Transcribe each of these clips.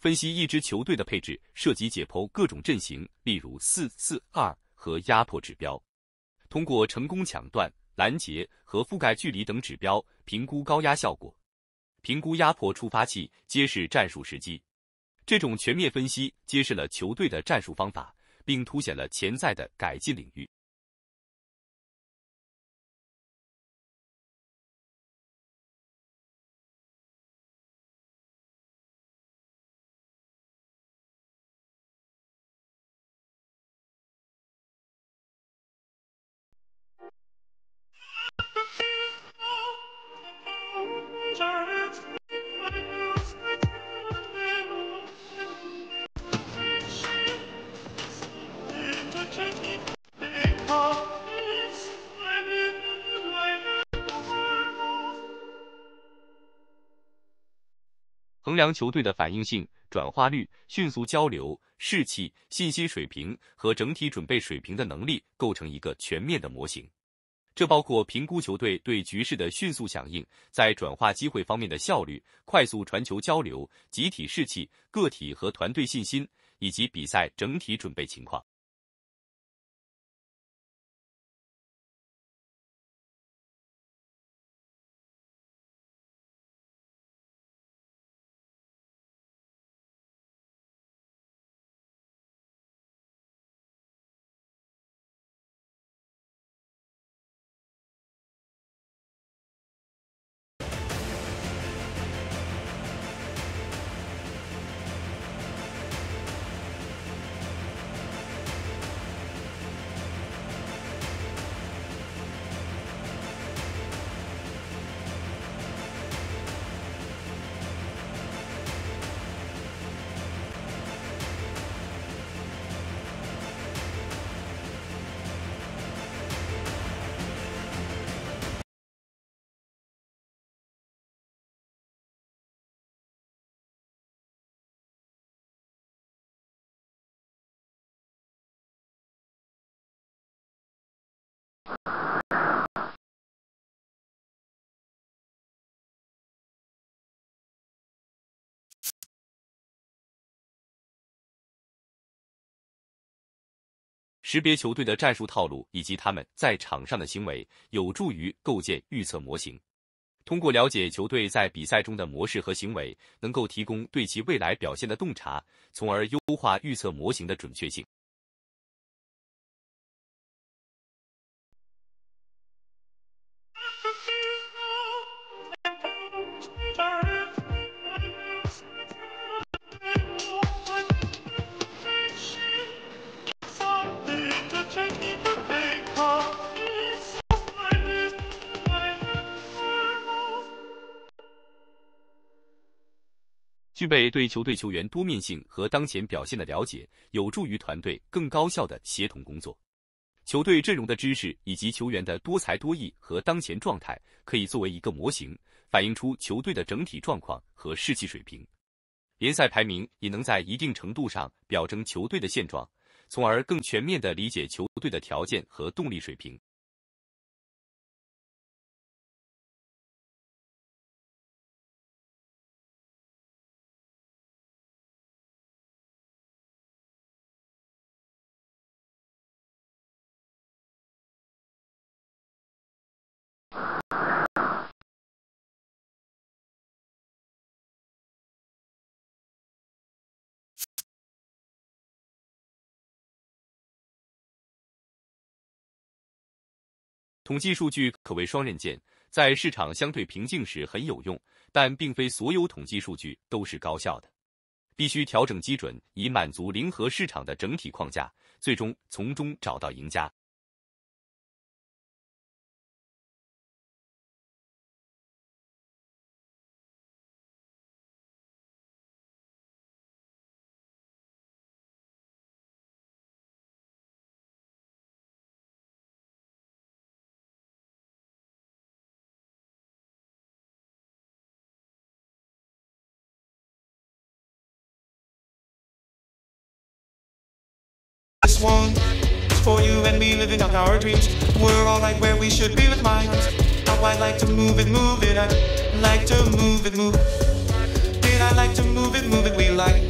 分析一支球队的配置涉及解剖各种阵型，例如四四二和压迫指标，通过成功抢断、拦截和覆盖距离等指标评估高压效果，评估压迫触发器，揭示战术时机。这种全面分析揭示了球队的战术方法，并凸显了潜在的改进领域。衡量球队的反应性、转化率、迅速交流、士气、信心水平和整体准备水平的能力，构成一个全面的模型。这包括评估球队对局势的迅速响应，在转化机会方面的效率、快速传球交流、集体士气、个体和团队信心，以及比赛整体准备情况。识别球队的战术套路以及他们在场上的行为，有助于构建预测模型。通过了解球队在比赛中的模式和行为，能够提供对其未来表现的洞察，从而优化预测模型的准确性。具备对球队球员多面性和当前表现的了解，有助于团队更高效的协同工作。球队阵容的知识以及球员的多才多艺和当前状态，可以作为一个模型，反映出球队的整体状况和士气水平。联赛排名也能在一定程度上表征球队的现状，从而更全面的理解球队的条件和动力水平。统计数据可谓双刃剑，在市场相对平静时很有用，但并非所有统计数据都是高效的。必须调整基准，以满足零和市场的整体框架，最终从中找到赢家。one is for you and me living out our dreams. We're all right where we should be with minds. How I like to move it, move it. I like to move it, move. Did I like to move it, move it? We like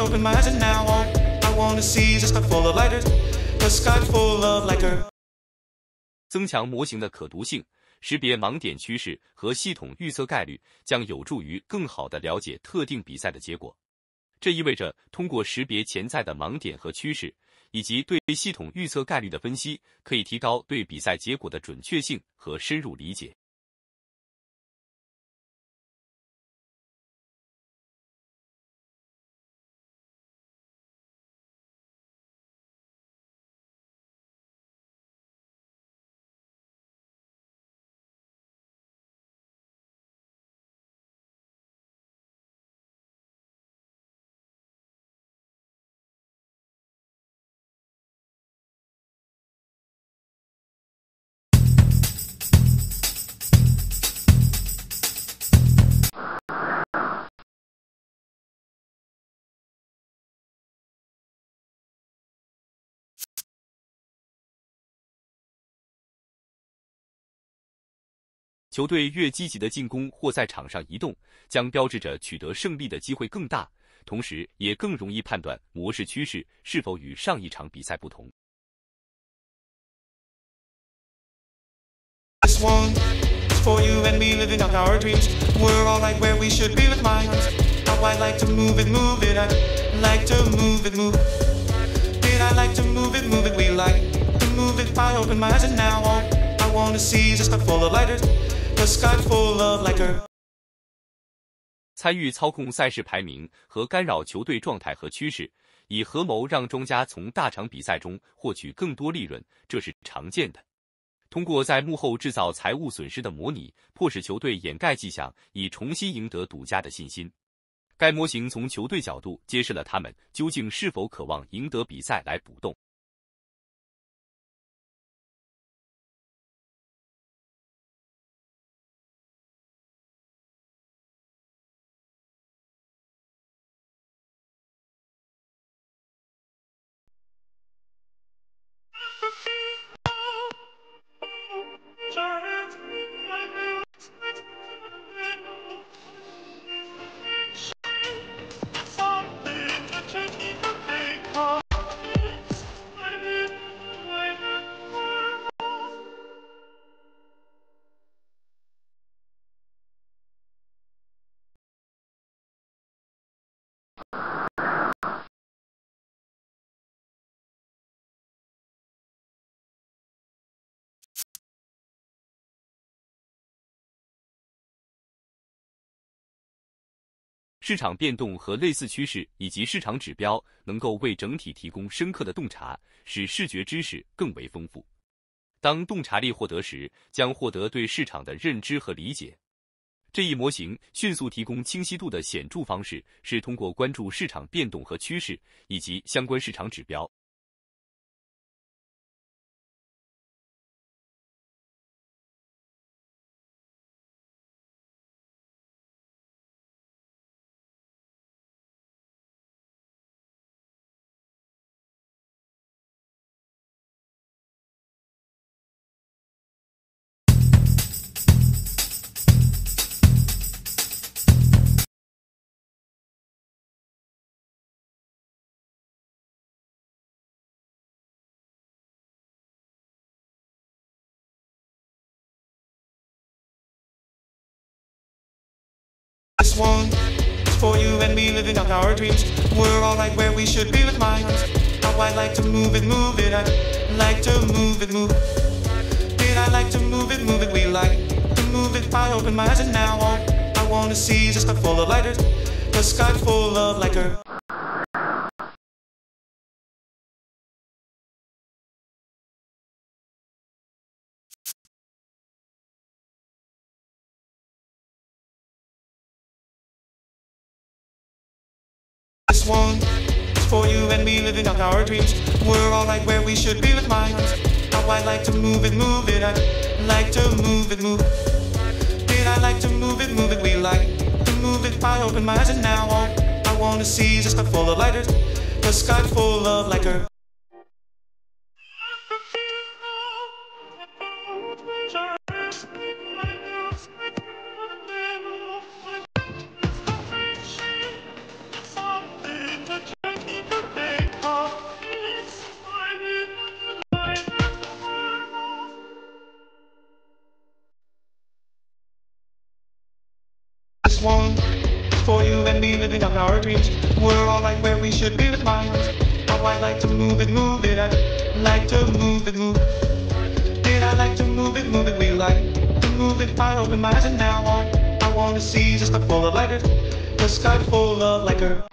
open my eyes and now all I wanna see is a sky full of lighters, a sky full of lighter. 增强模型的可读性，识别盲点趋势和系统预测概率，将有助于更好地了解特定比赛的结果。 这意味着，通过识别潜在的盲点和趋势，以及对系统预测概率的分析，可以提高对比赛结果的准确性和深入理解。球队越积极的进攻或在场上移动，将标志着取得胜利的机会更大，同时也更容易判断模式趋势是否与上一场比赛不同。This one is for you and me living out our dreams. We're all like where we should be with minds. How I like to move it, move it. I like to move it, move. Did I like to move it, move it? We like to move it. I open my eyes and now all I wanna see is a sky full of lighters, Sky full of Liger 参与操控赛事排名和干扰球队状态和趋势，以合谋让庄家从大场比赛中获取更多利润，这是常见的。通过在幕后制造财务损失的模拟，迫使球队掩盖迹象，以重新赢得赌家的信心。该模型从球队角度揭示了他们究竟是否渴望赢得比赛来补洞。市场变动和类似趋势以及市场指标能够为整体提供深刻的洞察，使视觉知识更为丰富。当洞察力获得时，将获得对市场的认知和理解。这一模型迅速提供清晰度的显著方式是通过关注市场变动和趋势以及相关市场指标。One is for you and me living out our dreams. We're all right where we should be with minds. How I like to move it, move it. I like to move it, move. Did I like to move it, move it? We like to move it. I open my eyes and now all I wanna see is a sky full of lighters, a sky full of lighter. One is for you and me living out our dreams. We're all right where we should be with minds. How I like to move it, move it. I like to move it, move. Did I like to move it, move it? We like to move it. I open my eyes and now all I wanna see is a sky full of lighters, a sky full of lighter. For you and me living on our dreams. We're all like where we should be with minds. How I like to move it, move it. I like to move it, move. Did I like to move it, move it? We like to move it. I open my eyes and now all I wanna see just a full of lighter, the sky full of liquor.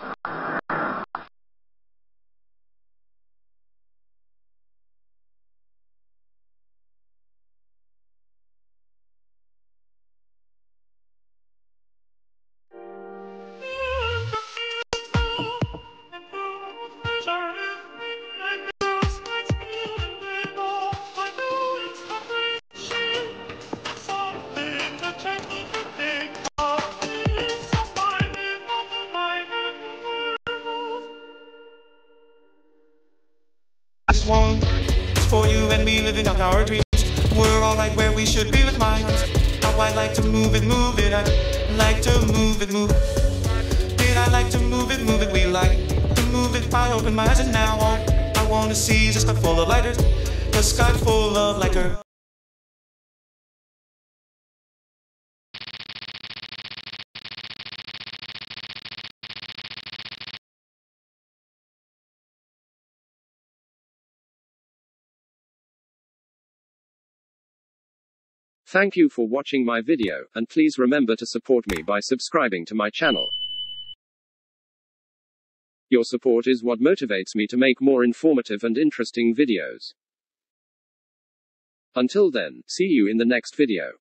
One for you and me living out our dreams. We're all right where we should be with minds. How I like to move it, move it. I like to move it, move. Did I like to move it, move it? We like to move it. I open my eyes and now I wanna see just a full of lighters, the sky full of liquor. Thank you for watching my video, and please remember to support me by subscribing to my channel. Your support is what motivates me to make more informative and interesting videos. Until then, see you in the next video.